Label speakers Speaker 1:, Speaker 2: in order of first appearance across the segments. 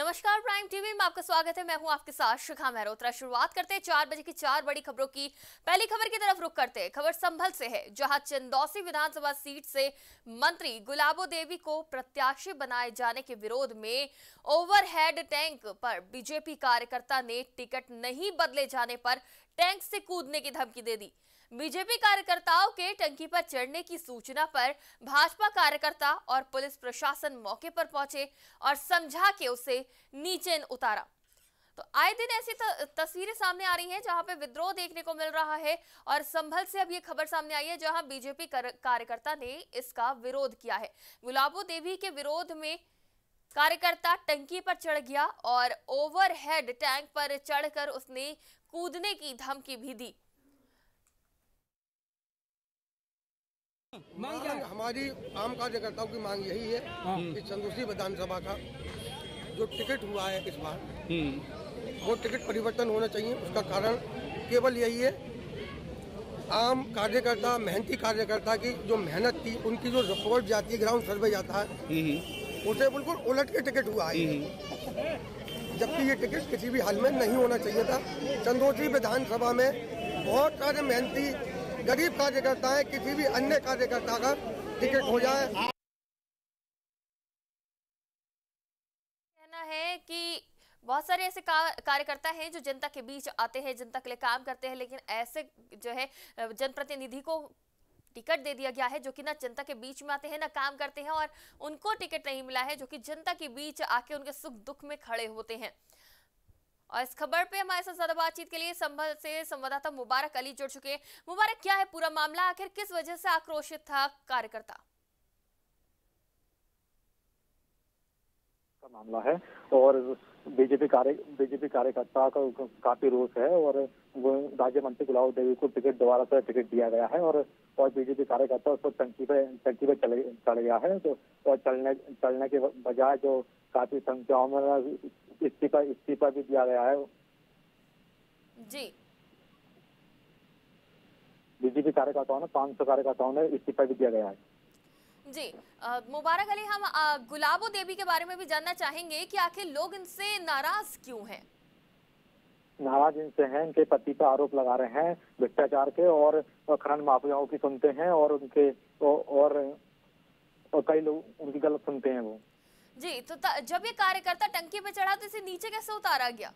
Speaker 1: नमस्कार prime TV में आपका स्वागत है मैं हूं आपके साथ शिखा मेहरोत्रा शुरुआत करते हैं चार बजे की चार बड़ी खबरों की पहली खबर की तरफ रुक करते हैं खबर संभल से है जहां चंदौसी विधानसभा सीट से मंत्री गुलाबो देवी को प्रत्याशी बनाए जाने के विरोध में ओवरहेड टैंक पर बीजेपी कार्यकर्ता ने टिकट नहीं बदले जाने पर टैंक से कूदने की धमकी दे दी बीजेपी कार्यकर्ताओं के टंकी पर चढ़ने की सूचना पर भाजपा कार्यकर्ता और पुलिस प्रशासन मौके पर पहुंचे और समझा के उसे नीचे उतारा तो आए दिन ऐसी तस्वीरें सामने आ रही हैं जहां पे विद्रोह देखने को मिल रहा है और संभल से अब ये खबर सामने आई है जहां बीजेपी कार्यकर्ता ने इसका विरोध किया है गुलाबो देवी के विरोध में कार्यकर्ता टंकी पर चढ़ गया और ओवरहेड टैंक पर चढ़कर उसने कूदने की धमकी भी दी
Speaker 2: मांग हमारी आम कार्यकर्ताओं की मांग यही है हाँ। कि चंदूसी विधानसभा का जो टिकट हुआ है इस बार हम्म। वो टिकट परिवर्तन होना चाहिए उसका कारण केवल यही है आम कार्यकर्ता मेहनती कार्यकर्ता की जो मेहनत थी उनकी जो रिपोर्ट जाती है ग्राउंड सर्वे जाता है हम्म। उसे बिल्कुल उलट के टिकट हुआ है
Speaker 1: हम्म।
Speaker 2: जबकि ये टिकट किसी भी हाल में नहीं होना चाहिए था चंदौसी विधानसभा में बहुत सारे मेहनती गरीब कार्यकर्ता है किसी भी अन्य कार्यकर्ता का टिकट हो जाए कहना
Speaker 1: है कि बहुत सारे ऐसे कार्यकर्ता हैं जो जनता के बीच आते हैं जनता के लिए काम करते हैं लेकिन ऐसे जो है जनप्रतिनिधि को टिकट दे दिया गया है जो कि ना जनता के बीच में आते हैं ना काम करते हैं और उनको टिकट नहीं मिला है जो कि जनता के बीच आके उनके सुख दुख में खड़े होते हैं और इस खबर पे हमारे साथ ज्यादा बातचीत के लिए संभल से संवाददाता मुबारक अली जुड़ चुके हैं मुबारक क्या है पूरा मामला आखिर किस वजह से आक्रोशित था कार्यकर्ता
Speaker 2: का मामला है और बीजेपी कार्य बीजेपी कार्यकर्ता का काफी रोष है और राज्य मंत्री गुलाब देवी को टिकट दोबारा से टिकट दिया गया है और और बीजेपी कार्यकर्ता उस पर टंकी पे टंकी पे चले चल गया है तो और चलने चलने के बजाय जो काफी संख्याओं में इस्तीफा इस्तीफा भी दिया गया है जी बीजेपी कार्यकर्ताओं ने पांच सौ कार्यकर्ताओं ने इस्तीफा भी दिया गया है
Speaker 1: जी मुबारक अली हम गुलाबो देवी के बारे में भी जानना चाहेंगे कि आखिर लोग इनसे नाराज क्यों हैं
Speaker 2: नाराज इनसे हैं इनके पति पर आरोप लगा रहे हैं भ्रष्टाचार के और खनन माफियाओं की सुनते हैं और उनके और, और कई लोग उनकी गलत सुनते हैं वो
Speaker 1: जी तो जब ये कार्यकर्ता टंकी पे चढ़ा तो इसे नीचे कैसे उतारा गया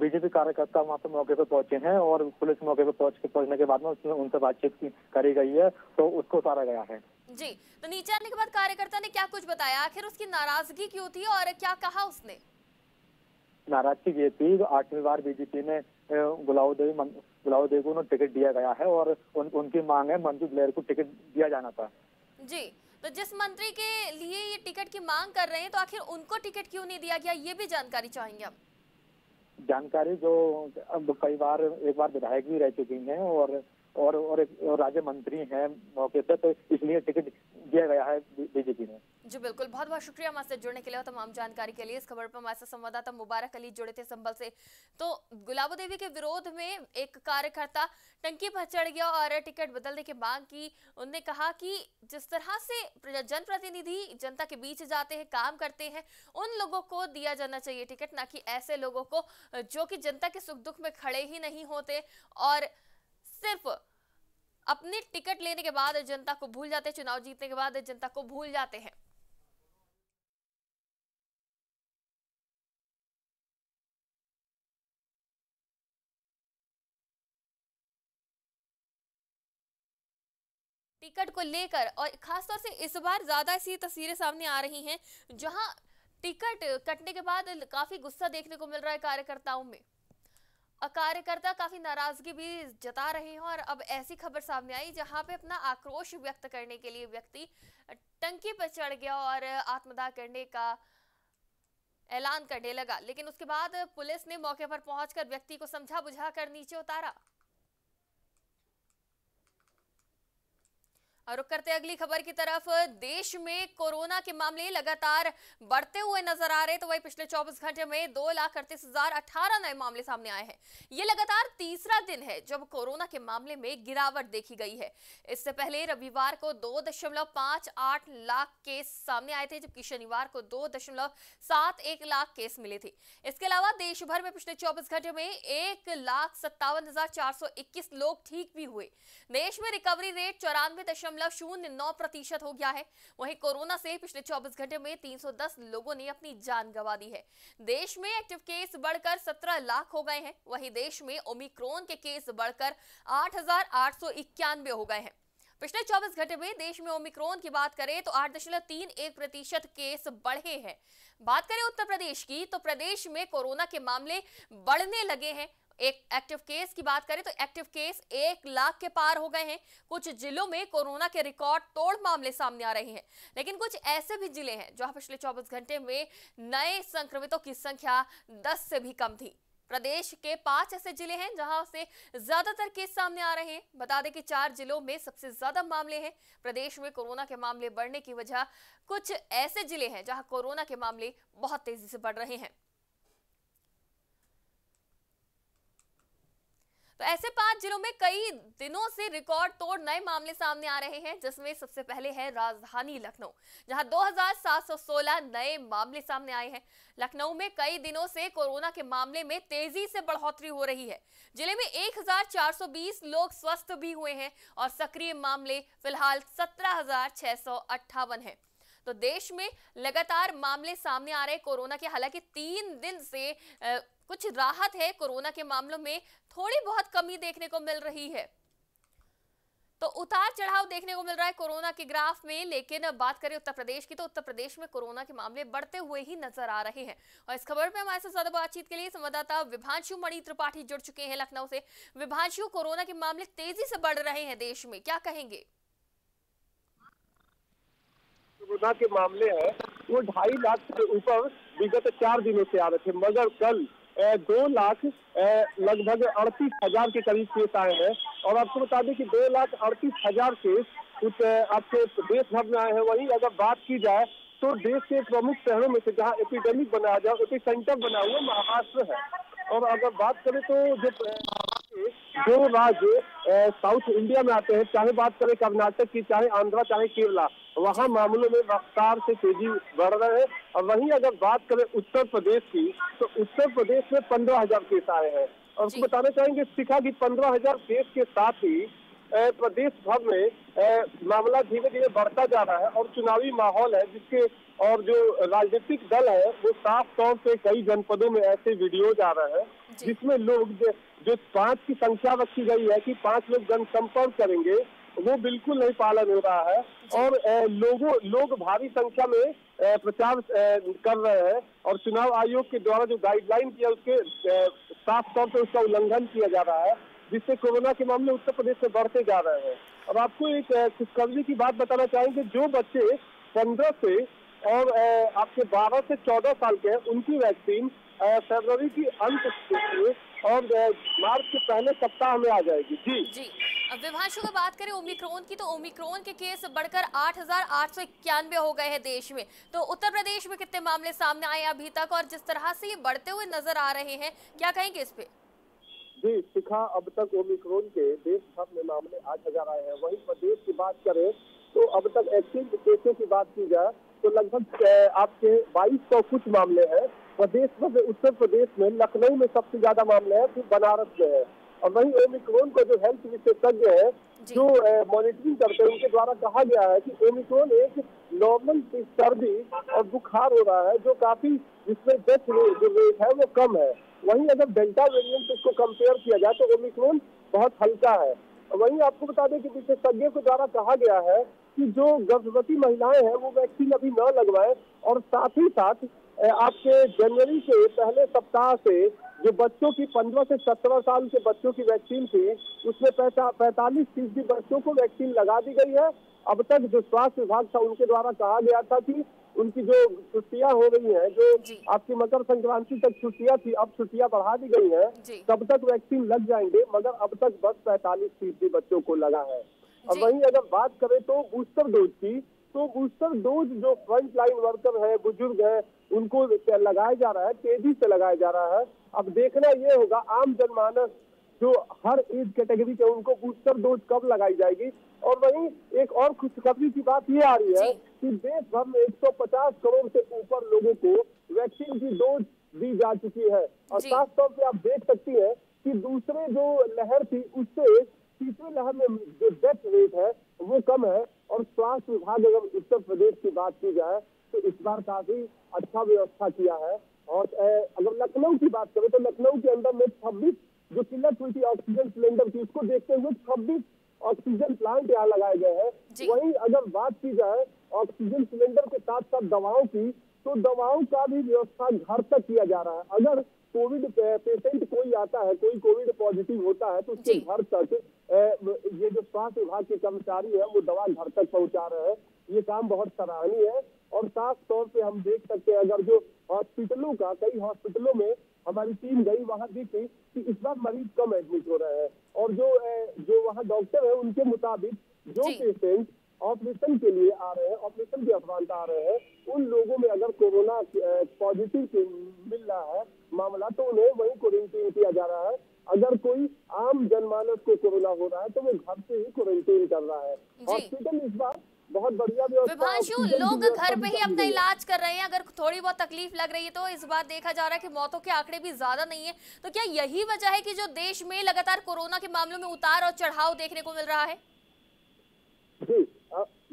Speaker 2: बीजेपी कार्यकर्ता वहाँ पे मौके पर पहुंचे हैं और पुलिस मौके पर पहुंच के पहुंचने के बाद में उनसे बातचीत करी गई है तो उसको उतारा गया है
Speaker 1: जी तो नीचे आने के बाद कार्यकर्ता ने क्या कुछ बताया आखिर उसकी नाराजगी क्यों थी और क्या कहा उसने
Speaker 2: नाराजगी ये थी आठवीं बार बीजेपी में गुलाउदेवी गुलाउदेवी को टिकट दिया गया है और उन, उनकी मांग है मंजू ब्लेयर को टिकट दिया जाना था
Speaker 1: जी तो जिस मंत्री के लिए ये टिकट की मांग कर रहे हैं तो आखिर उनको टिकट क्यों नहीं दिया गया ये भी जानकारी चाहेंगे हम
Speaker 2: जानकारी जो अब कई बार एक बार विधायक भी रह चुकी हैं और और और, एक राज्य मंत्री है मौके पर तो इसलिए टिकट दिया गया है बीजेपी ने
Speaker 1: जी बिल्कुल बहुत बहुत शुक्रिया हमारे से जुड़ने के लिए और तमाम जानकारी के लिए इस खबर पर हमारे साथ संवाददाता मुबारक अली जुड़े थे संबल से तो गुलाबो देवी के विरोध में एक कार्यकर्ता टंकी पर चढ़ गया और टिकट बदलने की मांग की उनने कहा कि जिस तरह से जनप्रतिनिधि जनता के बीच जाते हैं काम करते हैं उन लोगों को दिया जाना चाहिए टिकट ना कि ऐसे लोगों को जो कि जनता के सुख दुख में खड़े ही नहीं होते और सिर्फ अपनी टिकट लेने के बाद जनता को भूल जाते हैं चुनाव जीतने के बाद जनता को भूल जाते हैं टिकट को लेकर और खासतौर से इस बार ज्यादा ऐसी तस्वीरें सामने आ रही हैं जहां टिकट कटने के बाद काफी गुस्सा देखने को मिल रहा है कार्यकर्ताओं में कार्यकर्ता काफी नाराजगी भी जता रहे हैं और अब ऐसी खबर सामने आई जहां पे अपना आक्रोश व्यक्त करने के लिए व्यक्ति टंकी पर चढ़ गया और आत्मदाह करने का ऐलान करने लगा लेकिन उसके बाद पुलिस ने मौके पर पहुंचकर व्यक्ति को समझा बुझा कर नीचे उतारा रुक करते अगली खबर की तरफ देश में कोरोना के मामले लगातार बढ़ते हुए नजर आ रहे तो वही पिछले 24 घंटे में दो लाख अड़तीस हजार अठारह नए मामले सामने आए हैं ये लगातार तीसरा दिन है जब कोरोना के मामले में गिरावट देखी गई है इससे पहले रविवार को दो दशमलव पांच आठ लाख केस सामने आए थे जबकि शनिवार को दो दशमलव सात एक लाख केस मिले थे इसके अलावा देश भर में पिछले चौबीस घंटे में एक लाख सत्तावन हजार चार सौ इक्कीस लोग ठीक भी हुए देश में रिकवरी रेट चौरानवे दशमलव दशमलव शून्य नौ प्रतिशत हो गया है वहीं कोरोना से पिछले 24 घंटे में 310 लोगों ने अपनी जान गंवा दी है देश में एक्टिव केस बढ़कर 17 लाख हो गए हैं वहीं देश में ओमिक्रोन के केस बढ़कर आठ हो गए हैं पिछले 24 घंटे में देश में ओमिक्रोन की बात करें तो आठ दशमलव तीन एक प्रतिशत केस बढ़े हैं बात करें उत्तर प्रदेश की तो प्रदेश में कोरोना के मामले बढ़ने लगे हैं एक एक्टिव केस की बात करें तो एक्टिव केस एक लाख के पार हो गए हैं कुछ जिलों में कोरोना के रिकॉर्ड तोड़ मामले सामने आ रहे हैं लेकिन कुछ ऐसे भी जिले हैं जहां पिछले 24 घंटे में नए संक्रमितों की संख्या 10 से भी कम थी प्रदेश के पांच ऐसे जिले हैं जहां से ज्यादातर केस सामने आ रहे हैं बता दें कि चार जिलों में सबसे ज्यादा मामले हैं प्रदेश में कोरोना के मामले बढ़ने की वजह कुछ ऐसे जिले हैं जहां कोरोना के मामले बहुत तेजी से बढ़ रहे हैं तो ऐसे पांच जिलों में कई दिनों से रिकॉर्ड तोड़ नए मामले सामने आ रहे हैं जिसमें सबसे पहले है राजधानी लखनऊ जहां 2716 नए मामले सामने आए हैं लखनऊ में कई दिनों से कोरोना के मामले में तेजी से बढ़ोतरी हो रही है जिले में 1420 लोग स्वस्थ भी हुए हैं और सक्रिय मामले फिलहाल सत्रह है तो देश में लगातार मामले सामने आ रहे कोरोना के हालांकि तीन दिन से आ, कुछ राहत है कोरोना के मामलों में थोड़ी बहुत कमी देखने को मिल रही है तो उतार चढ़ाव देखने को मिल रहा है कोरोना के ग्राफ में लेकिन बात करें उत्तर प्रदेश की तो उत्तर प्रदेश में कोरोना के मामले बढ़ते हुए ही नजर आ रहे हैं और इस खबर पे हमारे साथ ज्यादा बातचीत के लिए संवाददाता विभांशु मणि त्रिपाठी जुड़ चुके हैं लखनऊ से विभांशु कोरोना के मामले तेजी से बढ़ रहे हैं देश में क्या कहेंगे
Speaker 3: कोरोना के मामले हैं वो ढाई लाख के ऊपर विगत चार दिनों से आ रहे थे मगर कल दो लाख लगभग अड़तीस हजार के करीब केस आए हैं और आपको बता दें कि दो लाख अड़तीस हजार केस कुछ आपके देश भर में आए हैं वही अगर बात की जाए तो देश के प्रमुख शहरों में से जहाँ एपिडेमिक बनाया जाए एपी सेंटर बना हुआ महाराष्ट्र है और अगर बात करें तो
Speaker 2: जो जो राज्य
Speaker 3: साउथ इंडिया में आते हैं चाहे बात करें कर्नाटक की चाहे आंध्रा चाहे केरला वहाँ मामलों में रफ्तार से तेजी बढ़ रहे हैं और वहीं अगर बात करें उत्तर प्रदेश की तो उत्तर प्रदेश में पंद्रह हजार केस आए हैं और उसको बताना चाहेंगे सिखा की पंद्रह हजार केस के साथ ही प्रदेश भर में मामला धीरे धीरे बढ़ता जा रहा है और चुनावी माहौल है जिसके और जो राजनीतिक दल है वो साफ तौर से कई जनपदों में ऐसे वीडियोज आ रहे हैं जिसमें लोग जो पांच की संख्या रखी गई है कि पांच लोग जनसंपर्क करेंगे वो बिल्कुल नहीं पालन हो रहा है और लोगों लोग भारी संख्या में प्रचार कर रहे हैं और चुनाव आयोग के द्वारा जो गाइडलाइन किया उसके साफ तौर पर उसका उल्लंघन किया जा रहा है जिससे कोरोना के मामले उत्तर प्रदेश में बढ़ते जा रहे हैं और आपको एक खुशखबरी की बात बताना चाहेंगे जो बच्चे पंद्रह से और आपके बारह से चौदह साल के हैं उनकी वैक्सीन फरवरी की अंत और मार्च के पहले सप्ताह में आ जाएगी जी, जी।
Speaker 1: विभाषु में बात करें ओमिक्रोन की तो ओमिक्रोन के केस बढ़कर आठ हो गए हैं देश में तो उत्तर प्रदेश में कितने मामले सामने आए अभी तक और जिस तरह से ये बढ़ते हुए नजर आ रहे हैं क्या कहेंगे इस पे
Speaker 3: जी शिखा अब तक ओमिक्रोन के देश भर में मामले आठ हजार आए हैं वही प्रदेश की बात करें तो अब तक एक्टिव केसों की बात की जाए तो लगभग आपके बाईस सौ कुछ मामले हैं प्रदेश भर में उत्तर प्रदेश में लखनऊ में सबसे ज्यादा मामले है फिर बनारस में है और वही ओमिक्रोन का जो हेल्थ विशेषज्ञ है जो मॉनिटरिंग करते हैं उनके द्वारा कहा गया है कि ओमिक्रोन एक नॉर्मल सर्दी और बुखार हो रहा है जो काफी जिसमें डेथ रेट जो रेट है वो कम है वहीं अगर डेल्टा वेरियंट इसको कंपेयर किया जाए तो ओमिक्रोन बहुत हल्का है वहीं आपको बता दें कि विशेषज्ञों के द्वारा कहा गया है कि जो गर्भवती महिलाएं हैं वो वैक्सीन अभी न लगवाएं और साथ ही साथ आपके जनवरी के पहले सप्ताह से जो बच्चों की पंद्रह से सत्रह साल के बच्चों की वैक्सीन थी उसमें पैंतालीस फीसदी बच्चों को वैक्सीन लगा दी गई है अब तक जो स्वास्थ्य विभाग था उनके द्वारा कहा गया था कि उनकी जो छुट्टियां हो गई है जो आपकी मकर संक्रांति तक छुट्टियां थी अब छुट्टियां बढ़ा दी गई है तब तक वैक्सीन लग जाएंगे मगर अब तक बस पैंतालीस फीसदी बच्चों को लगा है और वहीं अगर बात करें तो बूस्टर डोज की तो बूस्टर डोज जो फ्रंट लाइन वर्कर है बुजुर्ग है उनको लगाया जा रहा है तेजी से लगाया जा रहा है अब देखना ये होगा आम जनमानस जो हर एज कैटेगरी के उनको बूस्टर डोज कब लगाई जाएगी और वहीं एक और खुशखबरी की बात ये आ रही है कि देश भर में एक करोड़ से ऊपर लोगों को वैक्सीन की डोज दी जा चुकी है और साफ तौर से आप देख सकती है कि दूसरे जो लहर थी उससे तीसरे लहर में जो डेथ रेट है वो कम है और स्वास्थ्य विभाग अगर उत्तर प्रदेश की बात की जाए तो इस बार काफी अच्छा व्यवस्था किया है और अगर लखनऊ की बात करें तो लखनऊ के अंदर में छब्बीस जो किलर हुई थी ऑक्सीजन सिलेंडर की उसको देखते हुए छब्बीस ऑक्सीजन प्लांट यहाँ लगाए गए हैं वही अगर बात की जाए ऑक्सीजन सिलेंडर के साथ साथ दवाओं की तो दवाओं का भी व्यवस्था घर तक किया जा रहा है अगर कोविड पेशेंट कोई आता है कोई कोविड पॉजिटिव होता है तो उसके घर तक ये जो स्वास्थ्य विभाग के कर्मचारी है वो दवा घर तक पहुंचा रहे हैं ये काम बहुत सराहनीय है और साफ तौर पे हम देख सकते हैं अगर जो हॉस्पिटलों का कई हॉस्पिटलों में हमारी टीम गई वहाँ देखी कि इस बार मरीज कम एडमिट हो रहे हैं और जो जो वहाँ डॉक्टर है उनके मुताबिक जो पेशेंट ऑपरेशन के लिए आ रहे हैं ऑपरेशन के अफवान आ रहे हैं उन लोगों में अगर कोरोना पॉजिटिव मिल रहा है मामला तो उन्हें वही क्वारंटीन किया जा रहा है अगर कोई आम जनमानस को कोरोना हो रहा है तो वो घर से ही क्वारंटीन कर रहा है हॉस्पिटल इस बार बहुत बढ़िया विभांशु लोग घर पे ही अपना इलाज
Speaker 1: कर रहे हैं अगर थोड़ी बहुत तकलीफ लग रही है तो इस बार देखा जा रहा है कि मौतों के आंकड़े भी ज्यादा नहीं है तो क्या यही वजह है कि जो देश में लगातार कोरोना के मामलों में उतार और चढ़ाव देखने को मिल रहा है
Speaker 3: जी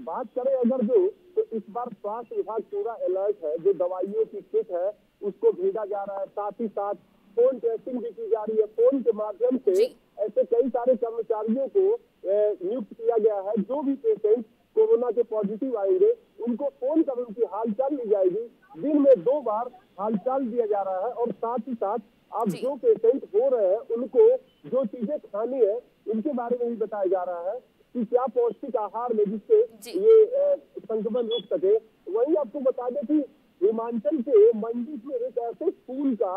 Speaker 3: बात करें अगर जो तो इस बार स्वास्थ्य विभाग पूरा अलर्ट है जो दवाइयों की किट है उसको भेजा जा रहा है साथ ही साथ फोन टेस्टिंग भी की जा रही है फोन के माध्यम से ऐसे कई सारे कर्मचारियों को नियुक्त किया गया है जो भी पेशेंट कोरोना के पॉजिटिव आएंगे उनको फोन कर उनकी हालचाल ली जाएगी दिन में दो बार हालचाल दिया जा रहा है और साथ ही साथ आप जो पेशेंट हो रहे हैं उनको जो चीजें खानी है उनके बारे में भी बताया जा रहा है कि क्या पौष्टिक आहार में जिससे ये संक्रमण रोक सके वही आपको बता दें कि हिमाचल के मंडी में एक ऐसे स्कूल का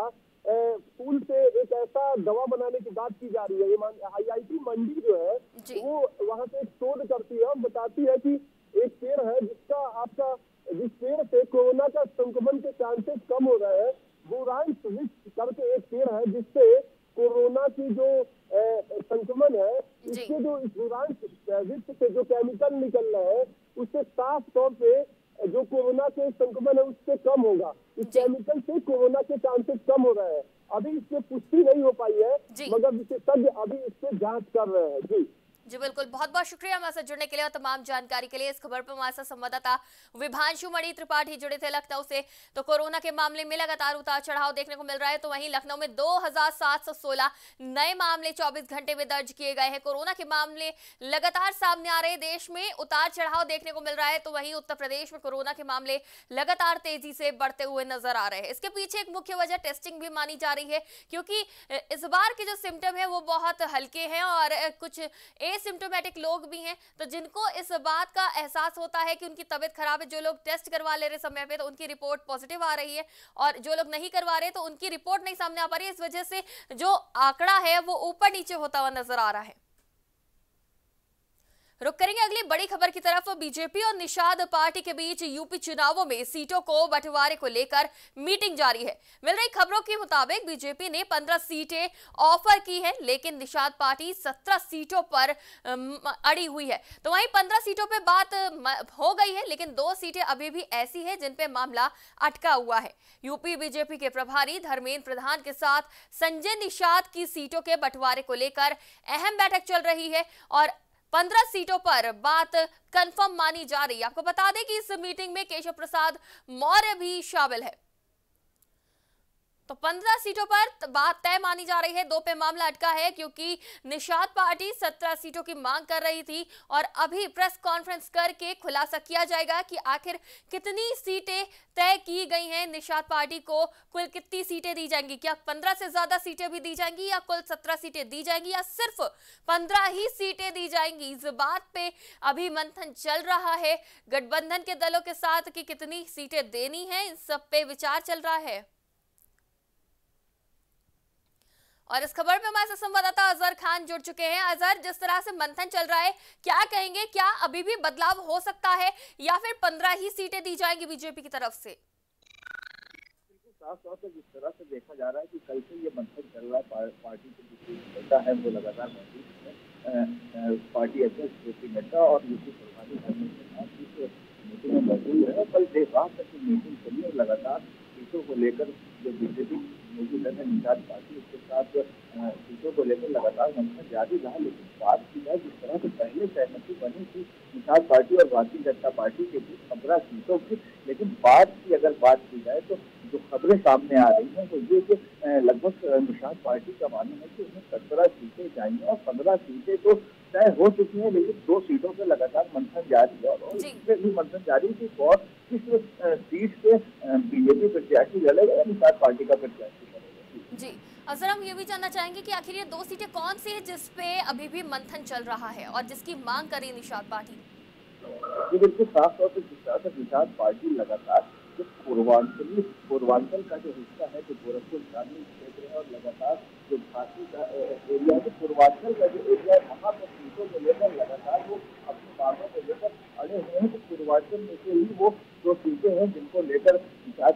Speaker 3: पूल से एक ऐसा दवा बनाने की बात की जा रही है आई आईआईटी मंडी जो है वो वहाँ से एक शोध करती है और बताती है कि एक पेड़ है जिसका आपका जिस पेड़ से कोरोना का संक्रमण के चांसेस कम हो रहे हैं बुरांस वृक्ष करके एक पेड़ है जिससे कोरोना की जो संक्रमण है इसके जो इस से जो केमिकल निकल रहे हैं उससे साफ तौर पे जो कोरोना के संक्रमण है उससे कम होगा इस केमिकल से कोरोना के चांसेस कम हो रहे हैं अभी इससे पुष्टि नहीं हो पाई है मगर विशेषज्ञ अभी इससे जांच कर रहे हैं जी
Speaker 1: जी बिल्कुल बहुत बहुत शुक्रिया हमारे साथ जुड़ने के लिए और तमाम जानकारी के लिए इस खबर पर हमारे साथ संवाददाता विभांशु मणि त्रिपाठी जुड़े थे लखनऊ से तो कोरोना के मामले में लगातार उतार चढ़ाव देखने को मिल रहा है तो वहीं लखनऊ में 2716 नए मामले 24 घंटे में दर्ज किए गए हैं कोरोना के मामले लगातार सामने आ रहे देश में उतार चढ़ाव देखने को मिल रहा है तो वहीं उत्तर प्रदेश में कोरोना के मामले लगातार तेजी से बढ़ते हुए नजर आ रहे हैं इसके पीछे एक मुख्य वजह टेस्टिंग भी मानी जा रही है क्योंकि इस बार के जो सिम्टम है वो बहुत हल्के हैं और कुछ एसिम्टोमेटिक लोग भी हैं तो जिनको इस बात का एहसास होता है कि उनकी तबीयत खराब है जो लोग टेस्ट करवा ले रहे समय पे तो उनकी रिपोर्ट पॉजिटिव आ रही है और जो लोग नहीं करवा रहे तो उनकी रिपोर्ट नहीं सामने आ पा रही है इस वजह से जो आंकड़ा है वो ऊपर नीचे होता हुआ नजर आ रहा है रुक करेंगे अगली बड़ी खबर की तरफ बीजेपी और निषाद पार्टी के बीच यूपी चुनावों में सीटों को बंटवारे को लेकर मीटिंग जारी है मिल रही खबरों के मुताबिक बीजेपी ने 15 सीटें ऑफर की है लेकिन निषाद पार्टी 17 सीटों पर अड़ी हुई है तो वहीं 15 सीटों पर बात हो गई है लेकिन दो सीटें अभी भी ऐसी है जिनपे मामला अटका हुआ है यूपी बीजेपी के प्रभारी धर्मेंद्र प्रधान के साथ संजय निषाद की सीटों के बंटवारे को लेकर अहम बैठक चल रही है और पंद्रह सीटों पर बात कंफर्म मानी जा रही है आपको बता दें कि इस मीटिंग में केशव प्रसाद मौर्य भी शामिल है तो पंद्रह सीटों पर बात तय मानी जा रही है दो पे मामला अटका है क्योंकि निषाद पार्टी सत्रह सीटों की मांग कर रही थी और अभी प्रेस कॉन्फ्रेंस करके खुलासा किया जाएगा कि आखिर कितनी सीटें तय की गई हैं निषाद पार्टी को कुल कितनी सीटें दी जाएंगी क्या पंद्रह से ज्यादा सीटें भी दी जाएंगी या कुल सत्रह सीटें दी जाएंगी या सिर्फ पंद्रह ही सीटें दी जाएंगी इस बात पे अभी मंथन चल रहा है गठबंधन के दलों के साथ कि कितनी सीटें देनी है इन सब पे विचार चल रहा है और इस खबर में हमारे संवाददाता अजहर खान जुड़ चुके हैं अजहर जिस तरह से मंथन चल रहा है क्या कहेंगे क्या अभी भी बदलाव हो सकता है या फिर पंद्रह ही सीटें दी जाएंगी बीजेपी की तरफ से
Speaker 4: साफ तौर पर जिस तरह से देखा जा रहा है कि कल से ये मंथन चल रहा है पार्टी के जो नेता है वो लगातार मौजूद
Speaker 1: है
Speaker 4: पार्टी अध्यक्ष जे पी नड्डा और यूपी प्रभारी धर्मेंद्र नाथ जी से मीटिंग में मौजूद है और कल देर रात तक मीटिंग चली और लगातार सीटों को लेकर जो बीजेपी मोदी दल है निजात पार्टी उसके साथ सीटों को लेकर लगातार मंथन जारी रहा लेकिन बात की जाए जिस तरह से पहले सहमति बनी थी निजात पार्टी और भारतीय जनता पार्टी के बीच पंद्रह सीटों की लेकिन बात की अगर बात की जाए तो जो खबरें सामने आ रही हैं वो ये कि लगभग निषाद पार्टी का मानना है कि उन्हें सत्रह सीटें चाहिए और पंद्रह सीटें तो तय हो चुकी है लेकिन दो सीटों पे लगातार मंथन जारी है और इसमें भी मंथन जारी की कौन किस सीट से बीजेपी प्रत्याशी लड़ेगा या निषाद पार्टी का प्रत्याशी
Speaker 1: लड़ेगा जी सर हम ये भी जानना चाहेंगे कि आखिर ये दो सीटें कौन सी है जिसपे अभी भी मंथन चल रहा है और जिसकी मांग करी निषाद पार्टी
Speaker 4: जी बिल्कुल तौर पर जिस तरह से निषाद पार्टी लगातार जो पूर्वांचल का जो हिस्सा है जो गोरखपुर ग्रामीण क्षेत्र है और लगातार जो झांसी का एरिया है पूर्वांचल का जो एरिया है वहाँ पर सीटों को लेकर लगातार वो अपनी मांगों को लेकर अड़े हुए हैं तो पूर्वांचल में से ही वो जो सीटें हैं जिनको लेकर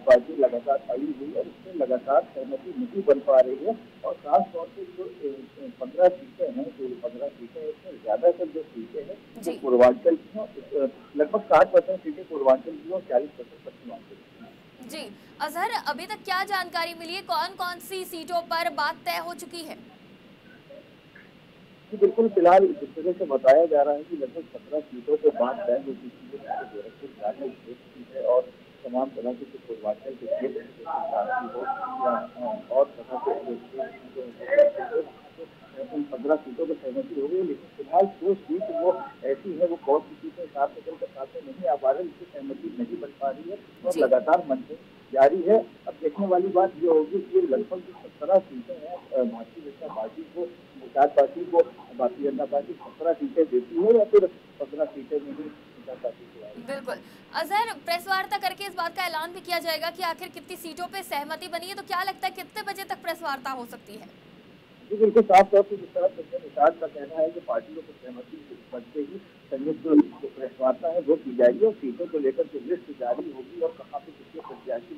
Speaker 4: पार्टी लगातार अड़ी हुई और उसमें लगातार सहमति नहीं बन पा रही है और खासतौर से जो पंद्रह सीटें हैं जो पंद्रह सीटें हैं उसमें ज्यादातर जो सीटें हैं वो पूर्वांचल की लगभग साठ परसेंट सीटें पूर्वांचल की और चालीस परसेंट पश्चिमांचल की
Speaker 1: जी अजहर अभी तक क्या जानकारी मिली है कौन कौन सी सीटों पर बात तय हो चुकी है
Speaker 4: बिल्कुल फिलहाल जिस तरह से बताया जा रहा है कि लगभग सत्रह सीटों पर बात तय हो चुकी है गोरखपुर झारखंड सीट है और तमाम तरह के जो पूर्वाचल के क्षेत्र और तरह के पंद्रह सीटों पर सहमति हो गई लेकिन फिलहाल जो सीट वो ऐसी है वो कौन सी सीट है हिसाब से साथ में नहीं आ पा रही इसकी सहमति नहीं बन पा रही है और लगातार मंच जारी है अब देखने वाली बात ये होगी कि लगभग जो सत्रह सीटें हैं भारतीय जनता पार्टी को गुजरात पार्टी को भारतीय जनता पार्टी सत्रह सीटें देती है या फिर पंद्रह सीटें में ही बिल्कुल
Speaker 1: अजहर प्रेस वार्ता करके इस बात का ऐलान भी किया जाएगा कि आखिर कितनी सीटों पे सहमति बनी है तो क्या लगता है कितने बजे तक प्रेस वार्ता हो सकती है बिल्कुल
Speaker 4: साफ तौर से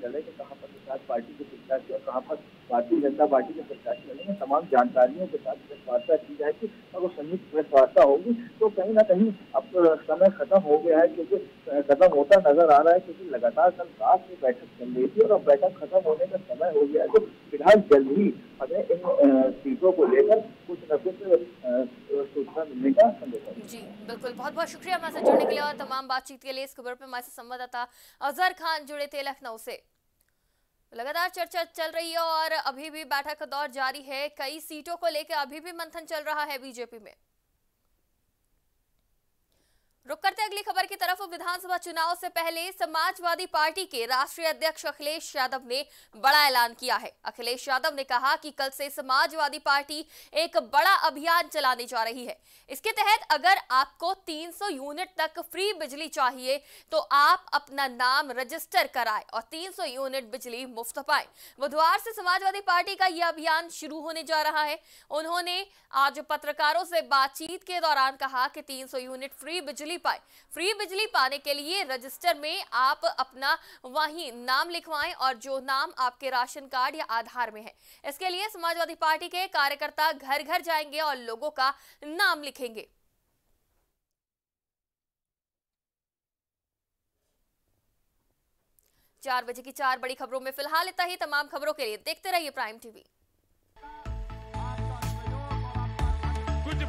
Speaker 4: दल है कहाँ पर किसान पार्टी के प्रत्याशी और कहाँ पर भारतीय जनता पार्टी के प्रत्याशी लड़ेंगे तमाम जानकारियों के साथ प्रेस वार्ता की जाएगी और वो संयुक्त प्रेस वार्ता होगी तो कहीं ना कहीं अब समय खत्म हो गया है क्योंकि खत्म होता नजर आ रहा है क्योंकि लगातार कल रात में बैठक चल रही थी और अब बैठक खत्म होने का समय हो गया है तो फिलहाल जल्द ही हमें इन सीटों को लेकर कुछ न कुछ सूचना मिलने का संदेश
Speaker 1: जी बिल्कुल बहुत बहुत शुक्रिया हमारे साथ जुड़ने के लिए और तमाम बातचीत के लिए इस खबर पर हमारे संवाददाता अजहर खान जुड़े थे लखनऊ से लगातार चर्चा चल रही है और अभी भी बैठक का दौर जारी है कई सीटों को लेकर अभी भी मंथन चल रहा है बीजेपी में रुक करते अगली खबर की तरफ विधानसभा चुनाव से पहले समाजवादी पार्टी के राष्ट्रीय अध्यक्ष अखिलेश यादव ने बड़ा ऐलान किया है अखिलेश यादव ने कहा कि कल से समाजवादी पार्टी एक बड़ा अभियान चलाने जा रही है इसके तहत अगर आपको 300 यूनिट तक फ्री बिजली चाहिए तो आप अपना नाम रजिस्टर कराए और तीन यूनिट बिजली मुफ्त पाए बुधवार से समाजवादी पार्टी का यह अभियान शुरू होने जा रहा है उन्होंने आज पत्रकारों से बातचीत के दौरान कहा कि तीन यूनिट फ्री बिजली बिजली पाए फ्री बिजली पाने के लिए रजिस्टर में आप अपना वही नाम लिखवाएं और जो नाम आपके राशन कार्ड या आधार में है इसके लिए समाजवादी पार्टी के कार्यकर्ता घर घर जाएंगे और लोगों का नाम लिखेंगे चार बजे की चार बड़ी खबरों में फिलहाल इतना ही तमाम खबरों के लिए देखते रहिए प्राइम टीवी कुछ